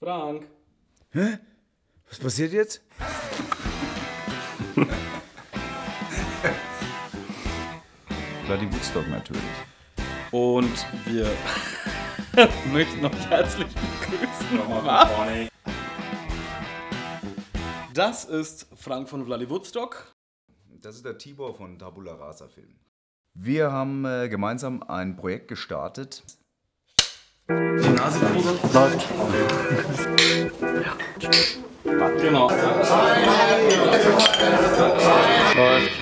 Frank. Hä? Was passiert jetzt? Bloody Woodstock natürlich. Und wir möchten euch herzlich begrüßen. Das ist Frank von Vladivostok. Das ist der Tibor von Tabula Rasa Film. Wir haben äh, gemeinsam ein Projekt gestartet. Die Nase läuft. Genau. Läuft.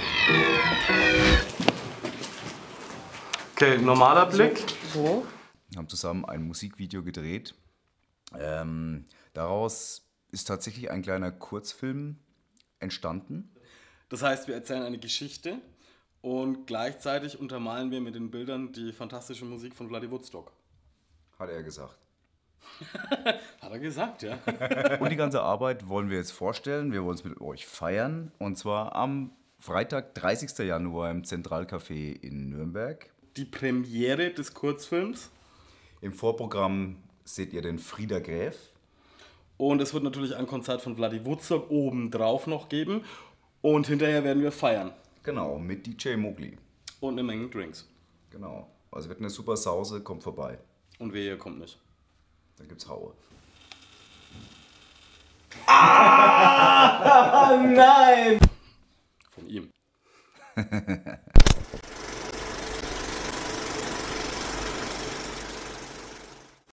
Okay, normaler Blick. So. Wir haben zusammen ein Musikvideo gedreht. Ähm, daraus ist tatsächlich ein kleiner Kurzfilm entstanden. Das heißt, wir erzählen eine Geschichte und gleichzeitig untermalen wir mit den Bildern die fantastische Musik von Vladivostok. Hat er gesagt. Hat er gesagt, ja. Und die ganze Arbeit wollen wir jetzt vorstellen. Wir wollen es mit euch feiern. Und zwar am Freitag, 30. Januar im Zentralcafé in Nürnberg. Die Premiere des Kurzfilms. Im Vorprogramm seht ihr den Frieder Gräf. Und es wird natürlich ein Konzert von Vladivostok obendrauf noch geben. Und hinterher werden wir feiern. Genau, mit DJ Mowgli. Und eine Menge Drinks. Genau. Also wird eine super Sause, kommt vorbei. Und wehe, kommt nicht. Dann gibt's Haue. Ah, nein! Von ihm.